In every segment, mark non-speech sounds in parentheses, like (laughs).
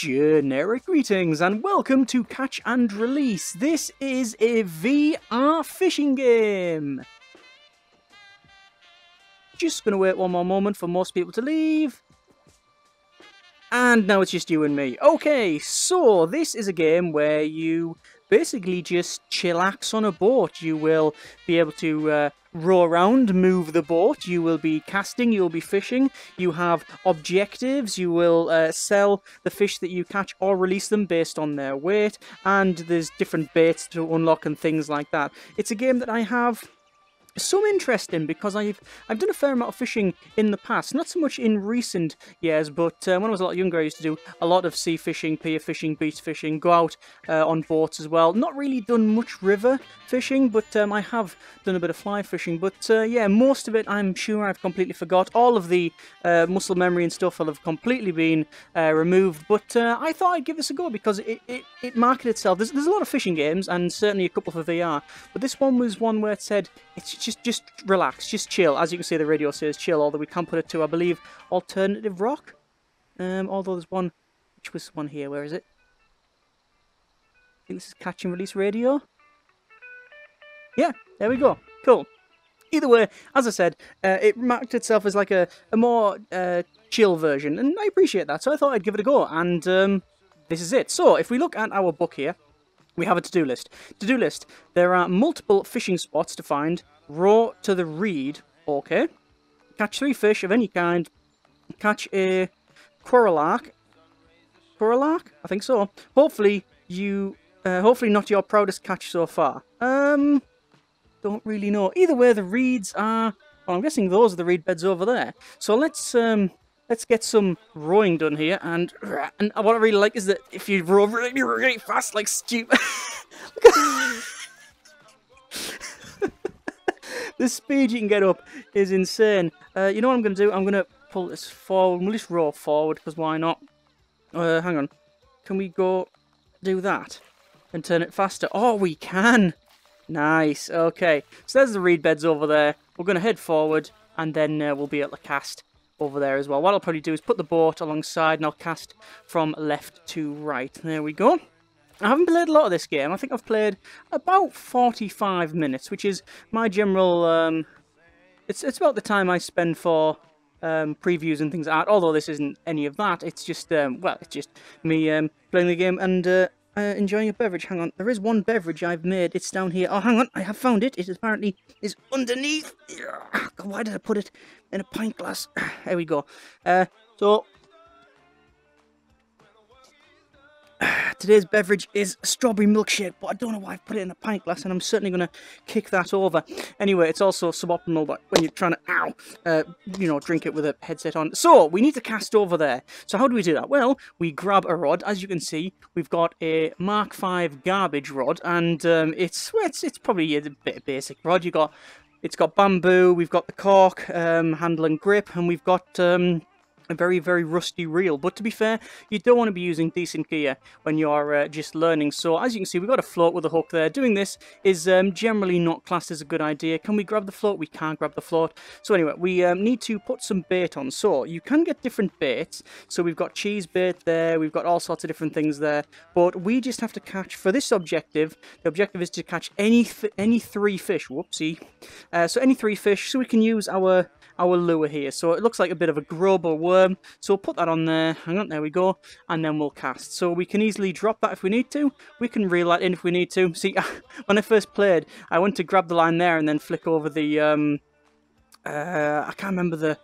Generic greetings and welcome to Catch and Release. This is a VR fishing game. Just gonna wait one more moment for most people to leave. And now it's just you and me. Okay, so this is a game where you basically just chillax on a boat. You will be able to uh, row around, move the boat. You will be casting, you will be fishing. You have objectives. You will uh, sell the fish that you catch or release them based on their weight. And there's different baits to unlock and things like that. It's a game that I have some interest in because I've I've done a fair amount of fishing in the past, not so much in recent years, but uh, when I was a lot younger, I used to do a lot of sea fishing, pier fishing, beach fishing, go out uh, on boats as well. Not really done much river fishing, but um, I have done a bit of fly fishing. But uh, yeah, most of it I'm sure I've completely forgot. All of the uh, muscle memory and stuff will have completely been uh, removed. But uh, I thought I'd give this a go because it, it, it marketed itself. There's, there's a lot of fishing games and certainly a couple for VR, but this one was one where it said it's just just relax, just chill. As you can see, the radio says chill, although we can put it to, I believe, alternative rock. Um, although there's one, which was one here, where is it? I think this is catch and release radio. Yeah, there we go. Cool. Either way, as I said, uh, it marked itself as like a, a more uh, chill version, and I appreciate that, so I thought I'd give it a go, and um, this is it. So, if we look at our book here, we have a to-do list. To-do list. There are multiple fishing spots to find. Row to the reed. Okay. Catch three fish of any kind. Catch a coralark. Coralark? I think so. Hopefully you... Uh, hopefully not your proudest catch so far. Um... Don't really know. Either way, the reeds are... Well, I'm guessing those are the reed beds over there. So let's... um let's get some rowing done here. And, and what I really like is that if you row really, really fast, like stupid. (laughs) the speed you can get up is insane. Uh, you know what I'm going to do? I'm going to pull this forward. We'll just row forward, because why not? Uh, hang on. Can we go do that? And turn it faster? Oh, we can! Nice, okay. So there's the reed beds over there. We're going to head forward, and then uh, we'll be at the cast over there as well. What I'll probably do is put the boat alongside and I'll cast from left to right. There we go. I haven't played a lot of this game. I think I've played about 45 minutes, which is my general... Um, it's, it's about the time I spend for um, previews and things like that, although this isn't any of that. It's just, um, well, it's just me um, playing the game and uh, uh, enjoying a beverage. Hang on, there is one beverage I've made. It's down here. Oh, hang on, I have found it. It apparently is underneath. Why did I put it in a pint glass? (sighs) There we go. Uh, so Today's beverage is strawberry milkshake, but I don't know why I've put it in a pint glass, and I'm certainly going to kick that over. Anyway, it's also suboptimal but when you're trying to, ow, uh, you know, drink it with a headset on. So, we need to cast over there. So how do we do that? Well, we grab a rod. As you can see, we've got a Mark V garbage rod, and um, it's, it's, it's probably a bit basic rod. You've got it's got bamboo, we've got the cork, um, handle and grip, and we've got um, a very, very rusty reel. But to be fair, you don't want to be using decent gear when you're uh, just learning. So as you can see, we've got a float with a hook there. Doing this is um, generally not classed as a good idea. Can we grab the float? We can't grab the float. So anyway, we um, need to put some bait on. So you can get different baits. So we've got cheese bait there. We've got all sorts of different things there. But we just have to catch, for this objective, the objective is to catch any any three fish. Whoopsie. Uh, so any three fish, so we can use our our lure here. So it looks like a bit of a grub or worm. So we'll put that on there. Hang on, there we go. And then we'll cast. So we can easily drop that if we need to. We can reel that in if we need to. (laughs) See, (laughs) when I first played, I went to grab the line there and then flick over the... Um, uh, I can't remember the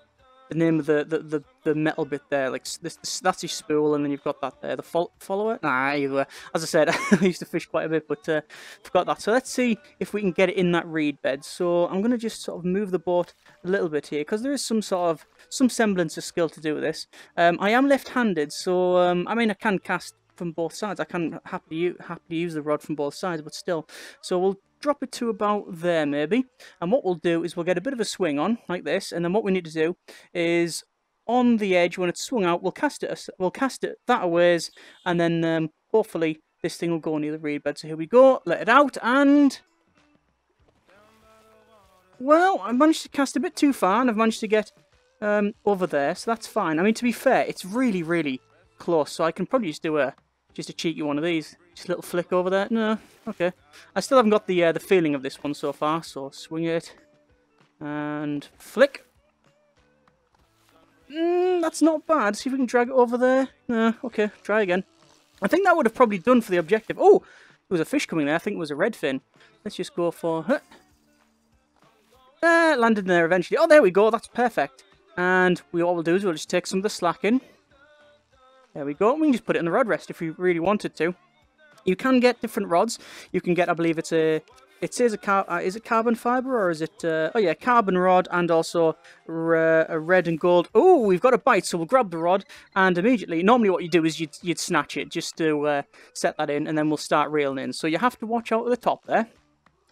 the name of the, the, the, the metal bit there. Like this, this, that's your spool, and then you've got that there. The fo follower? Nah, either way. As I said, (laughs) I used to fish quite a bit, but uh, forgot that. So let's see if we can get it in that reed bed. So I'm going to just sort of move the boat a little bit here, because there is some sort of, some semblance of skill to do with this. Um, I am left-handed, so, um, I mean, I can cast from both sides. I can happily, happily use the rod from both sides, but still. So we'll drop it to about there maybe. And what we'll do is we'll get a bit of a swing on like this. And then what we need to do is on the edge when it's swung out, we'll cast it, we'll cast it that a ways. And then um, hopefully this thing will go near the reed bed. So here we go, let it out and... Well, I managed to cast a bit too far and I've managed to get um, over there, so that's fine. I mean, to be fair, it's really, really close, so I can probably just do a just a cheeky one of these. Just a little flick over there. No, okay. I still haven't got the uh, the feeling of this one so far, so swing it and flick. Mm, that's not bad. See if we can drag it over there. No, okay, try again. I think that would have probably done for the objective. Oh, there was a fish coming there. I think it was a redfin. Let's just go for... Huh. Uh, landed there eventually. Oh, there we go. That's perfect. And we all we'll do is we'll just take some of the slack in. There we go. We can just put it in the rod rest if we really wanted to. You can get different rods. You can get, I believe it's a it says a car. Uh, is it carbon fiber or is it? Uh, oh yeah, carbon rod and also a red and gold. Oh, we've got a bite, so we'll grab the rod and immediately. Normally, what you do is you'd you'd snatch it just to uh, set that in, and then we'll start reeling in. So you have to watch out at the top there.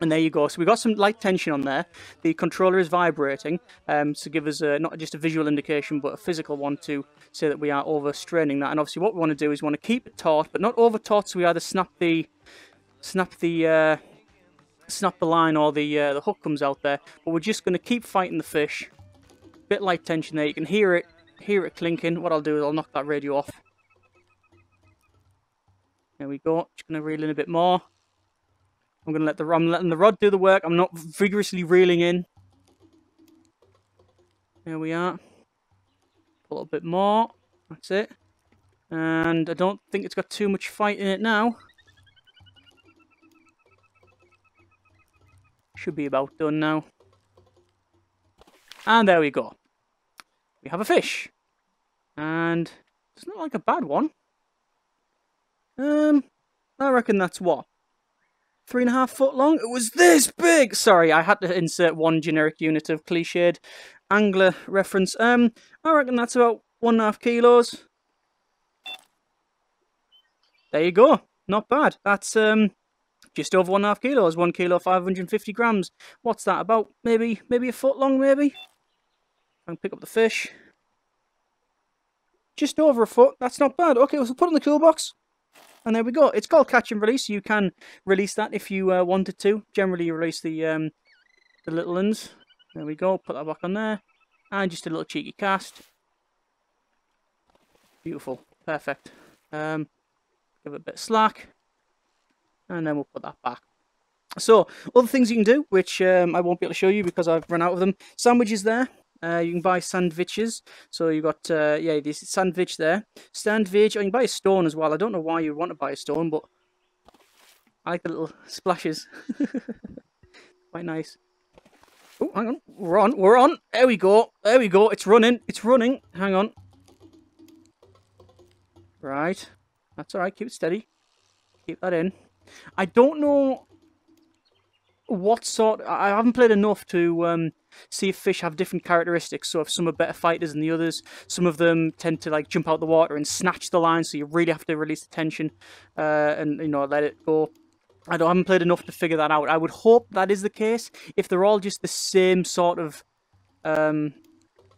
And there you go. So we've got some light tension on there. The controller is vibrating um, to give us a, not just a visual indication, but a physical one to say that we are overstraining that. And obviously what we want to do is we want to keep it taut, but not over taut, so we either snap the snap the uh, snap the line or the uh, the hook comes out there. But we're just going to keep fighting the fish. Bit light tension there. You can hear it, hear it clinking. What I'll do is I'll knock that radio off. There we go. Just going to reel in a bit more. I'm to let the I'm letting the rod do the work. I'm not vigorously reeling in. There we are. A little bit more. That's it. And I don't think it's got too much fight in it now. Should be about done now. And there we go. We have a fish. And it's not like a bad one. Um, I reckon that's what? Three and a half foot long? It was this big! Sorry, I had to insert one generic unit of cliched angler reference. Um, I reckon that's about one and a half kilos. There you go. Not bad. That's um just over one and a half kilos, one kilo, 550 grams. What's that, about maybe, maybe a foot long, maybe? Can pick up the fish. Just over a foot, that's not bad. Okay, we'll put it in the cool box. And there we go. It's called catch and release. You can release that if you uh, wanted to. Generally, you release the um, the little ones. There we go. Put that back on there. And just a little cheeky cast. Beautiful. Perfect. Um, give it a bit of slack and then we'll put that back. So, other things you can do, which um, I won't be able to show you because I've run out of them. Sandwiches there. Uh, you can buy sandwiches. So you got, uh, yeah, this sandwich there. Sandwich. Oh, you can buy a stone as well. I don't know why you want to buy a stone, but I like the little splashes. (laughs) Quite nice. Oh, hang on. We're on. We're on. There we go. There we go. It's running. It's running. Hang on. Right. That's alright. Keep it steady. Keep that in. I don't know what sort. I haven't played enough to um, see if fish have different characteristics. So if some are better fighters than the others, some of them tend to like jump out the water and snatch the line. So you really have to release the tension uh, and you know let it go. I, don't, I haven't played enough to figure that out. I would hope that is the case. If they're all just the same sort of, um,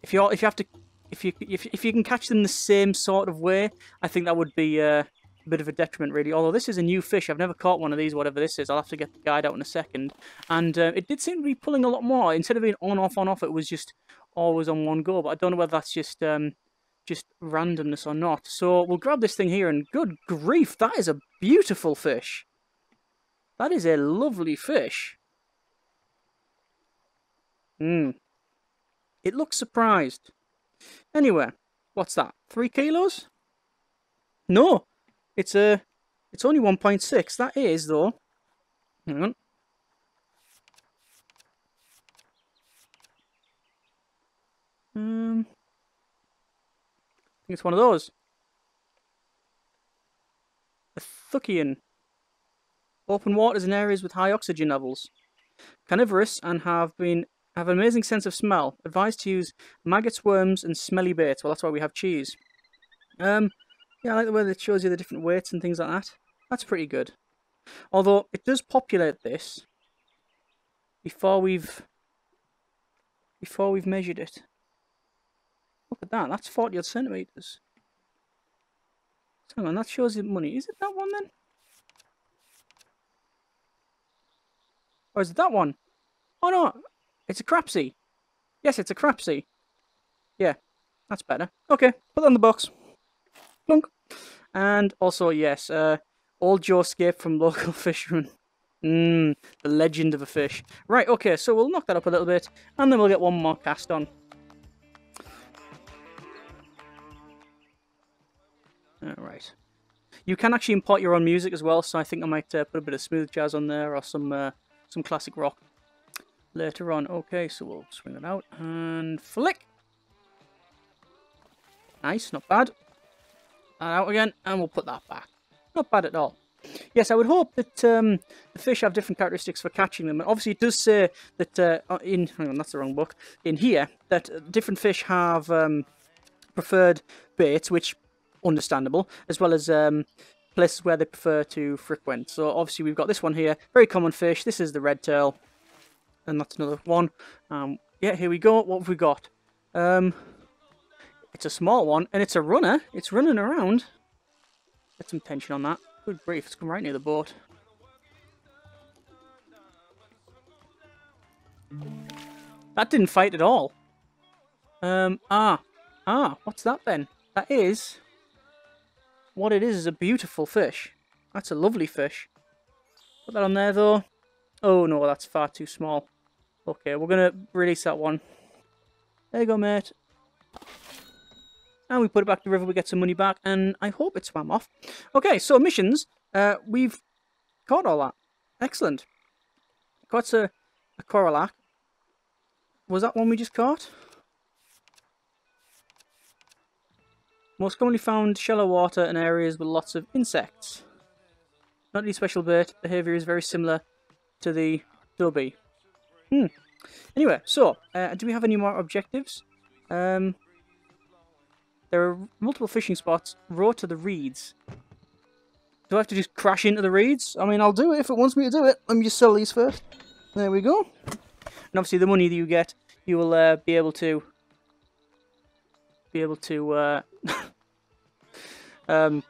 if you if you have to, if you if if you can catch them the same sort of way, I think that would be uh, bit of a detriment, really. Although this is a new fish. I've never caught one of these, whatever this is. I'll have to get the guide out in a second. And uh, it did seem to be pulling a lot more. Instead of being on, off, on, off, it was just always on one go. But I don't know whether that's just um, just randomness or not. So we'll grab this thing here, and good grief, that is a beautiful fish. That is a lovely fish. Hmm. It looks surprised. Anyway, what's that? Three kilos? No, it's a, it's only 1.6. That is though. Hang on. Um, I think it's one of those. A Thuchian. Open waters in areas with high oxygen levels. Carnivorous and have been have an amazing sense of smell. Advised to use maggots, worms, and smelly baits. Well, that's why we have cheese. Um, yeah, I like the way it shows you the different weights and things like that. That's pretty good. Although, it does populate this before we've before we've measured it. Look at that, that's 40 odd centimetres. Hang on, that shows you money. Is it that one then? Or is it that one? Oh no, it's a crapsey. Yes, it's a crapsey. Yeah, that's better. Okay, put that in the box. Plunk. And also, yes, uh, old Joe escaped from (laughs) local Fisherman. Mmm, the legend of a fish. Right, okay, so we'll knock that up a little bit, and then we'll get one more cast on. Alright. You can actually import your own music as well, so I think I might uh, put a bit of smooth jazz on there, or some uh, some classic rock later on. Okay, so we'll swing it out, and flick! Nice, not bad. That out again, and we'll put that back. Not bad at all. Yes, I would hope that um, the fish have different characteristics for catching them. And obviously, it does say that uh, uh in hang on, that's the wrong book. In here, that different fish have um, preferred baits, which understandable, as well as um, places where they prefer to frequent. So obviously, we've got this one here, very common fish. This is the red tail, and that's another one. Um, yeah, here we go. What have we got? It's a small one, and it's a runner. It's running around. Get some tension on that. Good grief, it's come right near the boat. That didn't fight at all. Um, ah. Ah, what's that then? That is... What it is is a beautiful fish. That's a lovely fish. Put that on there, though. Oh, no, that's far too small. Okay, we're going to release that one. There you go, mate. And we put it back to the river, we get some money back, and I hope it swam off. Okay, so missions. Uh, we've caught all that. Excellent. Caught a, a Coralac. Was that one we just caught? Most commonly found shallow water and areas with lots of insects. Not any special bait. Behaviour is very similar to the dubby. Hmm. Anyway, so, uh, do we have any more objectives? Um, there are multiple fishing spots. Row to the reeds. Do I have to just crash into the reeds? I mean, I'll do it if it wants me to do it. Let me just sell these first. There we go. And obviously the money that you get, you will uh, be able to... Be able to... Uh, (laughs) um,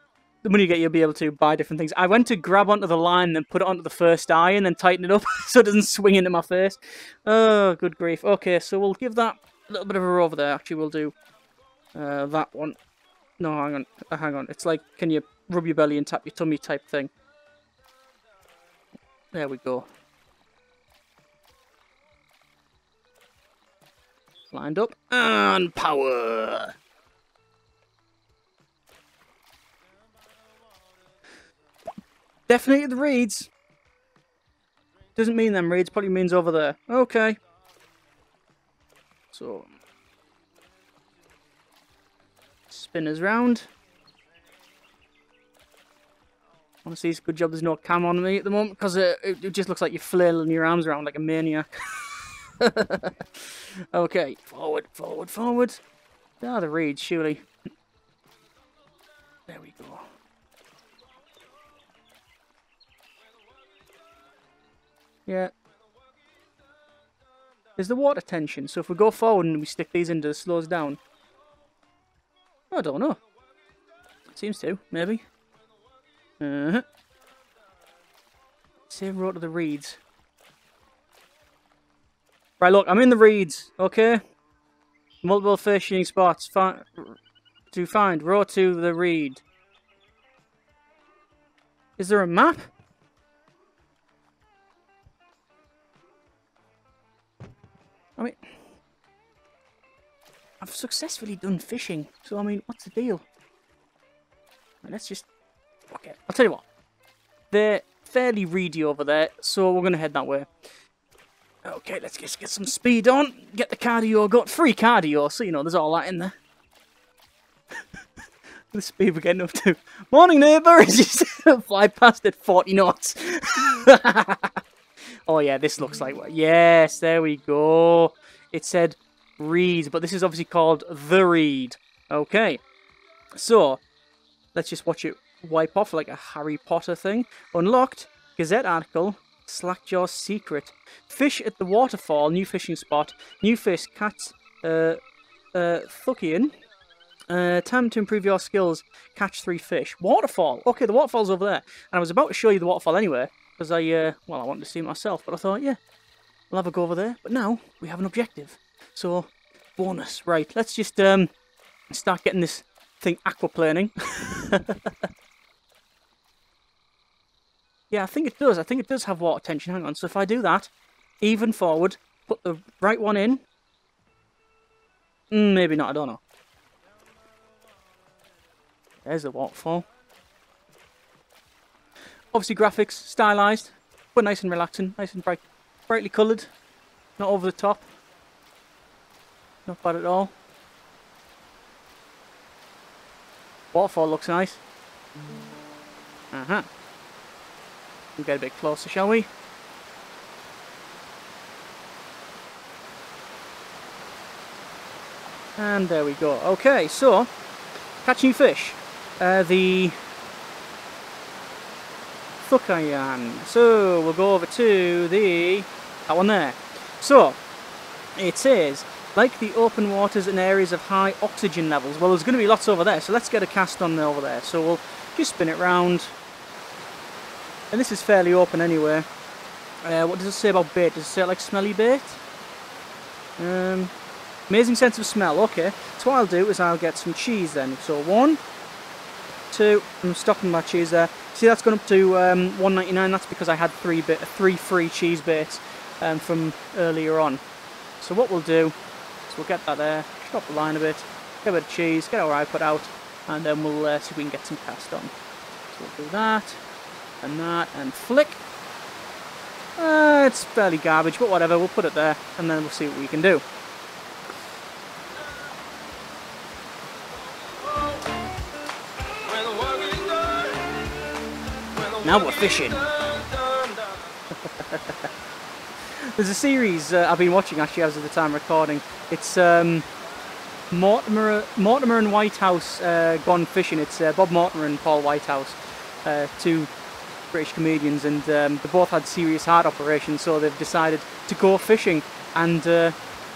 the money you get, you'll be able to buy different things. I went to grab onto the line, then put it onto the first eye, and then tighten it up (laughs) so it doesn't swing into my face. Oh, good grief. Okay, so we'll give that a little bit of a row over there. Actually, we'll do uh, that one. No, hang on. Uh, hang on. It's like, can you rub your belly and tap your tummy type thing. There we go. Lined up. And power! Definitely the reeds. Doesn't mean them reeds, probably means over there. Okay. So, spinners round. Honestly, it's a good job there's no cam on me at the moment because it, it, just looks like you're flailing your arms around like a maniac. (laughs) okay, forward, forward, forward. Ah, the reeds, surely. There we go. Yeah. There's the water tension, so if we go forward and we stick these into, it slows down. I don't know. Seems to, maybe. Uh huh. Save road to the reeds. Right, look, I'm in the reeds, okay? Multiple fishing spots fi to find. Row to the reed. Is there a map? I mean... I've successfully done fishing, so I mean, what's the deal? Let's just Okay, I'll tell you what. They're fairly reedy over there, so we're going to head that way. Okay, let's just get some speed on. Get the cardio got free cardio, so you know there's all that in there. (laughs) the speed we're getting up to. Morning, neighbour! (laughs) Just fly past at 40 knots. (laughs) oh yeah, this looks like yes. There we go. It said reed, but this is obviously called the reed. Okay, so let's just watch it wipe off like a Harry Potter thing. Unlocked. Gazette article. Slackjaw's secret. Fish at the waterfall. New fishing spot. New fish. Cats. Uh, uh, Thukian. Uh, time to improve your skills. Catch three fish. Waterfall. Okay, the waterfall's over there. And I was about to show you the waterfall anyway. Because I, uh, well, I wanted to see it myself. But I thought, yeah, I'll have a go over there. But now, we have an objective. So, bonus. Right, let's just, um, start getting this thing aquaplaning. (laughs) yeah, I think it does. I think it does have water tension. Hang on. So if I do that, even forward, put the right one in. Mm, maybe not. I don't know. There's the waterfall. Obviously graphics, stylized, but nice and relaxing, nice and bright, brightly coloured, not over the top. Not bad at all. Waterfall looks nice. Uh-huh. We'll get a bit closer, shall we? And there we go. Okay, so, catching fish. Uh, the Thukayan. So, we'll go over to the... that one there. So, it says, like the open waters and areas of high oxygen levels. Well, there's going to be lots over there, so let's get a cast on over there. So we'll just spin it round. And this is fairly open anyway. Uh, what does it say about bait? Does it say like smelly bait? Um, Amazing sense of smell, okay. So what I'll do is I'll get some cheese then. So one, two, I'm stopping my cheese there. See that's gone up to um, 1.99. That's because I had three bit, three free cheese bits um, from earlier on. So what we'll do is we'll get that there, drop the line a bit, get a bit of cheese, get our eye put out, and then we'll uh, see if we can get some cast on. So we'll do that, and that, and flick. Uh, it's fairly garbage, but whatever, we'll put it there, and then we'll see what we can do. Now we're fishing. (laughs) There's a series uh, I've been watching actually as of the time recording. It's um, Mortimer, Mortimer and Whitehouse uh, gone fishing. It's uh, Bob Mortimer and Paul Whitehouse, uh, two British comedians, and um, they both had serious heart operations, so they've decided to go fishing, and uh,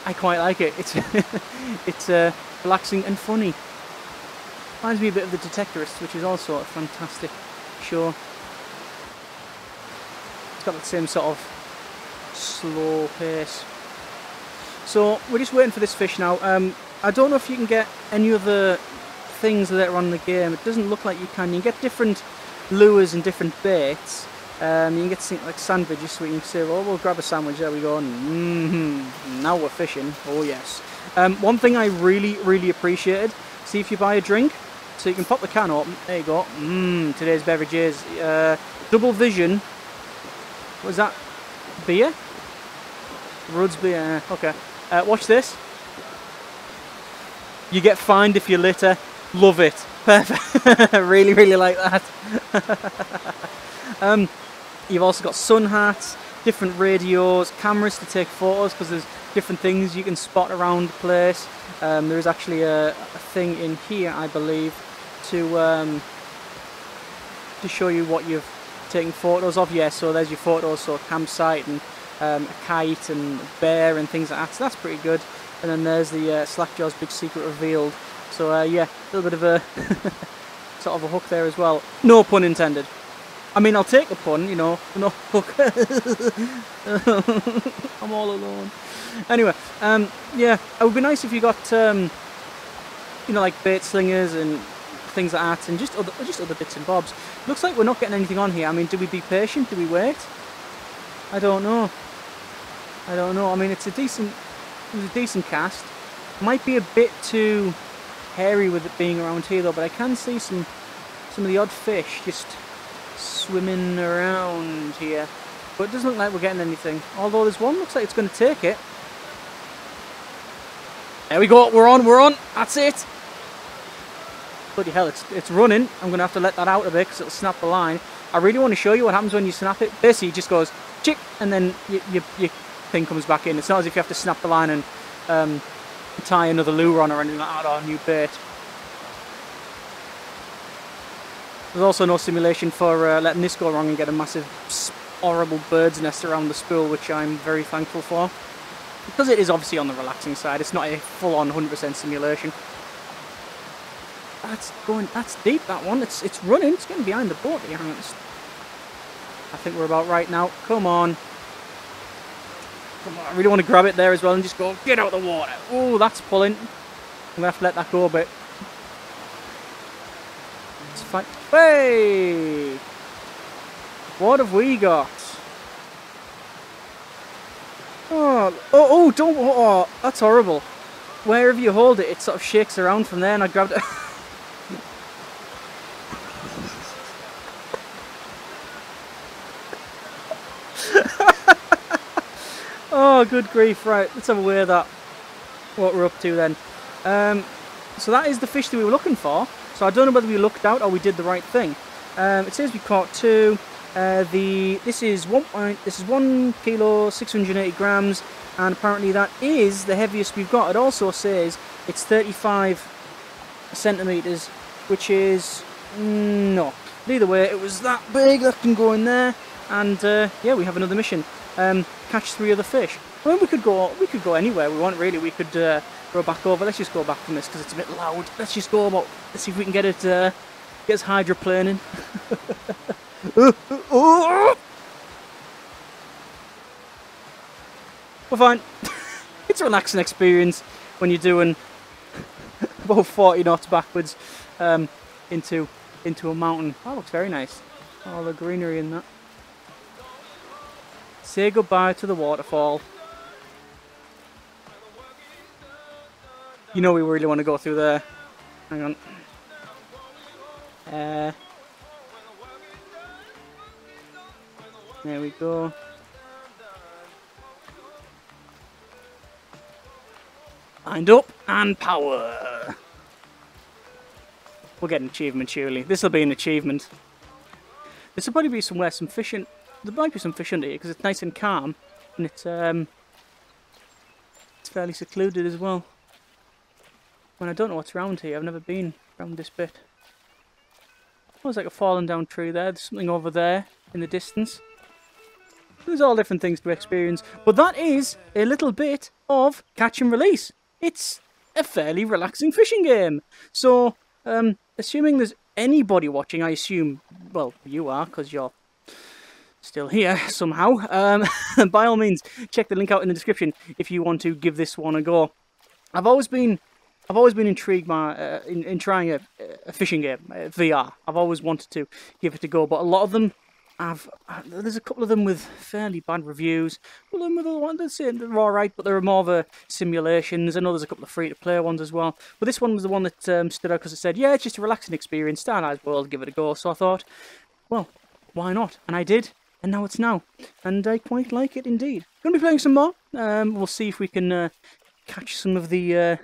I quite like it. It's (laughs) it's uh, relaxing and funny. Reminds me a bit of The Detectorists, which is also a fantastic show It's got the same sort of slow pace. So we're just waiting for this fish now. Um, I don't know if you can get any other things later on in the game. It doesn't look like you can. You can get different lures and different baits. Um, you can get something like sandwiches so you can say, well, we'll grab a sandwich, there we go, mm -hmm, now we're fishing, oh yes. Um, one thing I really, really appreciated, see if you buy a drink, so you can pop the can open, there you go, mmm, today's beverages, uh, double vision was that beer? Rudd's beer, okay. Uh, watch this. You get fined if you litter. Love it. Perfect. (laughs) really, really like that. (laughs) um, you've also got sun hats, different radios, cameras to take photos because there's different things you can spot around the place. Um, there is actually a, a, thing in here, I believe, to um, to show you what you've taking photos of. Yeah, so there's your photos, so campsite and um, a kite and bear and things like that. So that's pretty good. And then there's the uh, Slackjaw's big secret revealed. So uh, yeah, a little bit of a (laughs) sort of a hook there as well. No pun intended. I mean, I'll take a pun, you know, (laughs) no hook. (laughs) I'm all alone. Anyway, um, yeah, it would be nice if you got, um, you know, like bait slingers and things like that, and just other, just other bits and bobs. Looks like we're not getting anything on here. I mean, do we be patient? Do we wait? I don't know. I don't know. I mean, it's a decent, it's a decent cast. Might be a bit too hairy with it being around here though, but I can see some, some of the odd fish just swimming around here. But it doesn't look like we're getting anything. Although there's one looks like it's going to take it. There we go. We're on. We're on. That's it bloody hell, it's, it's running. I'm going to have to let that out a bit because it'll snap the line. I really want to show you what happens when you snap it. Basically, it just goes chick, and then your, your thing comes back in. It's not as if you have to snap the line and um, tie another lure on or anything like that or new bait. There's also no simulation for uh, letting this go wrong and get a massive horrible bird's nest around the spool, which I'm very thankful for. Because it is obviously on the relaxing side, it's not a full-on 100% simulation. That's going. That's deep. That one. It's it's running. It's getting behind the boat. I think we're about right now. Come on. I really want to grab it there as well and just go get out of the water. Oh, that's pulling. I'm gonna have to let that go a bit. Hey! What have we got? Oh, oh, oh, don't, oh, oh, that's horrible. Wherever you hold it, it sort of shakes around from there and I grabbed it. (laughs) oh, good grief. Right, let's have a wear that. What we're up to then. Um, so that is the fish that we were looking for. So I don't know whether we looked out or we did the right thing. Um, it says we caught two. Uh, the this is one point. This is one kilo, 680 grams, and apparently that is the heaviest we've got. It also says it's 35 centimeters, which is no. Either way, it was that big that can go in there, and uh, yeah, we have another mission. Um, catch three other fish. I mean, we could go. We could go anywhere we want. Really, we could uh, go back over. Let's just go back from this because it's a bit loud. Let's just go about. Let's see if we can get it. Uh, get us hydroplaning. (laughs) We're fine. (laughs) it's a relaxing experience when you're doing (laughs) about 40 knots backwards um, into into a mountain. That looks very nice. All the greenery in that. Say goodbye to the waterfall. You know we really want to go through there. Hang on. Uh, there we go. Lined up and power. We'll get an achievement surely. This will be an achievement. This will probably be somewhere some fishing. There might be some fish under here because it's nice and calm, and it's um, it's fairly secluded as well. When I don't know what's around here, I've never been around this bit. Oh, there's like a fallen down tree there. There's something over there in the distance. There's all different things to experience. But that is a little bit of catch and release. It's a fairly relaxing fishing game. So, um, assuming there's anybody watching, I assume, well, you are, because you're still here somehow. Um, (laughs) by all means, check the link out in the description if you want to give this one a go. I've always been I've always been intrigued by uh, in, in trying a, a fishing game, uh, VR. I've always wanted to give it a go, but a lot of them have. Uh, there's a couple of them with fairly bad reviews. Well, them with the they're all right, but they're more of a simulations. I know there's a couple of free-to-play ones as well. But this one was the one that um, stood out because it said, "Yeah, it's just a relaxing experience. Star Eyes World, give it a go." So I thought, well, why not? And I did and now it's now. And I quite like it indeed. Going to be playing some more. Um, we'll see if we can uh, catch some of the uh,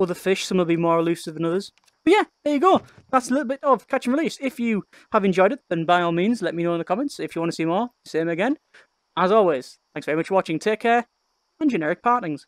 other fish. Some will be more elusive than others. But yeah, there you go. That's a little bit of catch and release. If you have enjoyed it, then by all means, let me know in the comments. If you want to see more, same again. As always, thanks very much for watching. Take care, and generic partings.